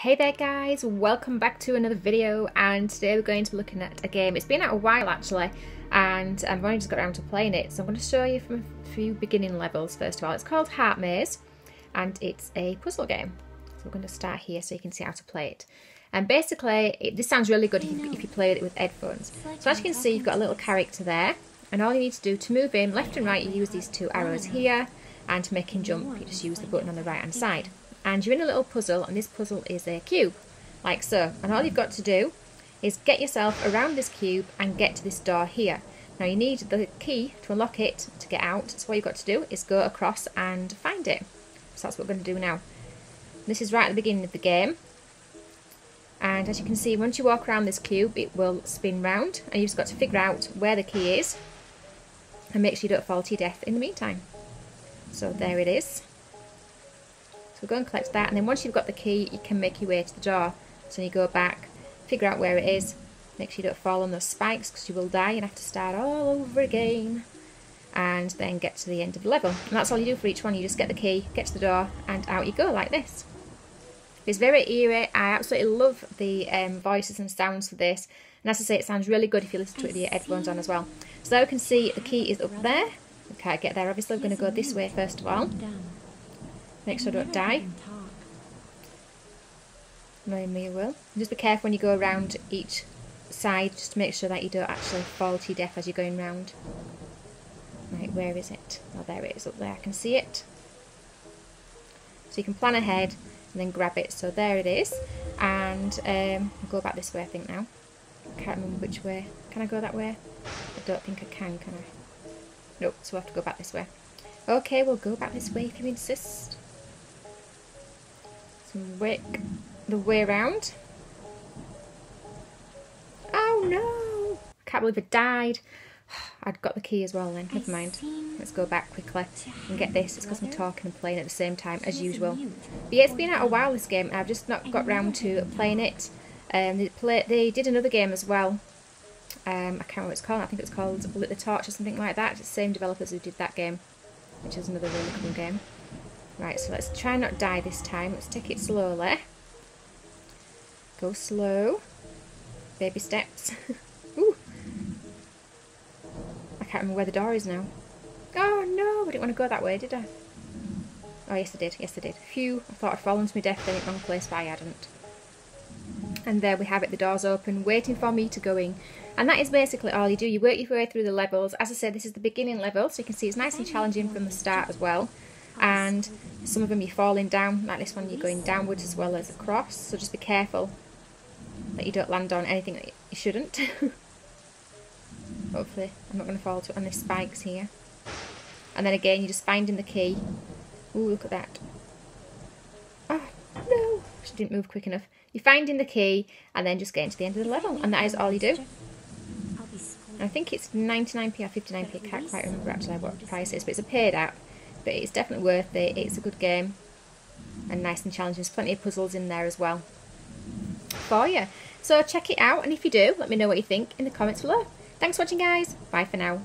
Hey there guys, welcome back to another video and today we're going to be looking at a game. It's been out a while actually and I've only just got around to playing it so I'm going to show you from a few beginning levels first of all. It's called Heart Maze and it's a puzzle game. So we're going to start here so you can see how to play it. And basically, it, this sounds really good if you, if you play it with headphones. So as you can see, you've got a little character there and all you need to do to move him left and right, you use these two arrows here and to make him jump, you just use the button on the right hand side and you're in a little puzzle and this puzzle is a cube. Like so. And all you've got to do is get yourself around this cube and get to this door here. Now you need the key to unlock it to get out. So what you've got to do is go across and find it. So that's what we're going to do now. This is right at the beginning of the game. And as you can see once you walk around this cube it will spin round and you've just got to figure out where the key is. And make sure you don't fall to your death in the meantime. So there it is so go and collect that and then once you've got the key you can make your way to the door. So you go back, figure out where it is, make sure you don't fall on those spikes because you will die and have to start all over again and then get to the end of the level. And that's all you do for each one, you just get the key, get to the door and out you go like this. It's very eerie, I absolutely love the um, voices and sounds for this and as I say it sounds really good if you listen to it with your headphones on as well. So there we can see the key is up there, we can't get there obviously, we're going to go this way first of all. Make sure I don't die. Maybe you will. Just be careful when you go around each side, just to make sure that you don't actually fall to your death as you're going round. Right, where is it? Oh, there it is up there. I can see it. So you can plan ahead and then grab it. So there it is. And um, I'll go back this way, I think, now. I can't remember which way. Can I go that way? I don't think I can, can I? Nope, so I have to go back this way. Okay, we'll go back this way if you insist work the way around. Oh no! I can't believe I died. I'd got the key as well then, never mind. Let's go back quickly and get this. It's because I'm talking and playing at the same time as usual. But yeah, it's been out a while this game and I've just not got round to playing it. Um, they, play, they did another game as well. Um, I can't remember what it's called. I think it's called Lit the Torch or something like that. It's the same developers who did that game, which is another really cool game. Right, so let's try not die this time. Let's take it slowly. Go slow. Baby steps. Ooh. I can't remember where the door is now. Oh no, I didn't want to go that way, did I? Oh yes I did, yes I did. Phew, I thought I'd fallen to my death in the wrong place, but I hadn't. And there we have it, the door's open, waiting for me to go in. And that is basically all you do. You work your way through the levels. As I said, this is the beginning level, so you can see it's nice and challenging from the start as well and some of them you're falling down like this one you're going downwards as well as across so just be careful that you don't land on anything that you shouldn't. Hopefully I'm not going to fall to the spikes here. And then again you're just finding the key. Ooh, look at that. Oh no she didn't move quick enough. You're finding the key and then just getting to the end of the level and that is all you do. I think it's 99p or 59p, I can't quite remember actually what the price it is, but it's a paid app but it's definitely worth it. It's a good game and nice and challenging. There's plenty of puzzles in there as well for you. So check it out and if you do, let me know what you think in the comments below. Thanks for watching guys. Bye for now.